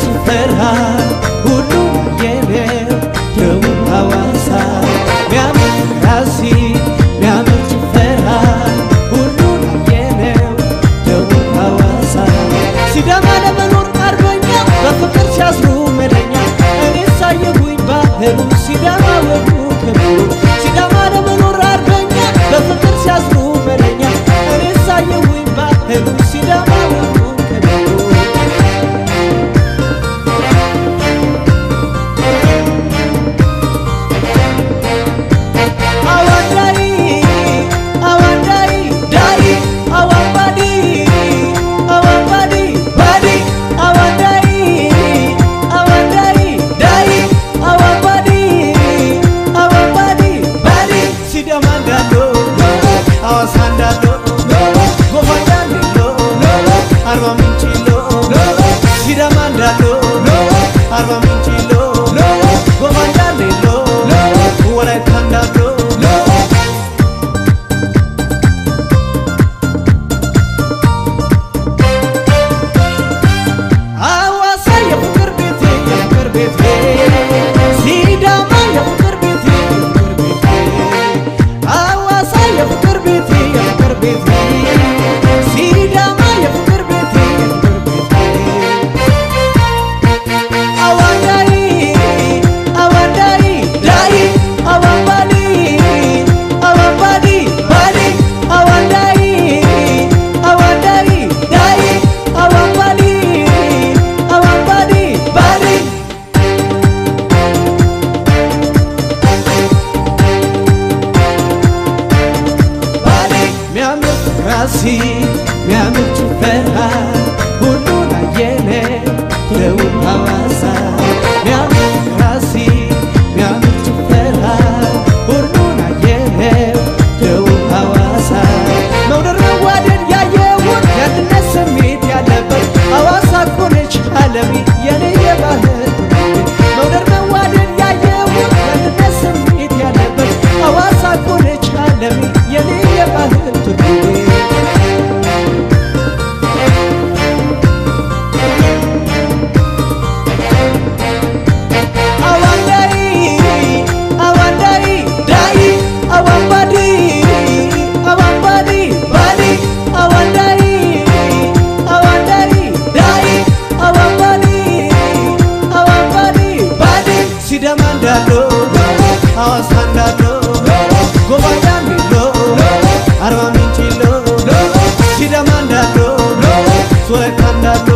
ጭፈራ ሁሉ የኔው ደቡብ ሐዋሳ ሚያምር ራሲ ሚያምር ጭፈራ ሁሉ የኔው ደቡብ ሐዋሳ ሲዳማ ለመኖር አርበኛ በፍቅር ሲያስሩ መለኛ እኔ ሳየሁኝ ባህሉ ሲዳማ ወጉ ክብሩ ሲዳማ ለመኖር አርበኛ በፍቅር ሲያስሩ መለኛ እኔ ሳየሁኝ ባህሉ ሲዳማ ባዲ ሚያምር ራሲ ሚያምር ጭፈራ Soy candidato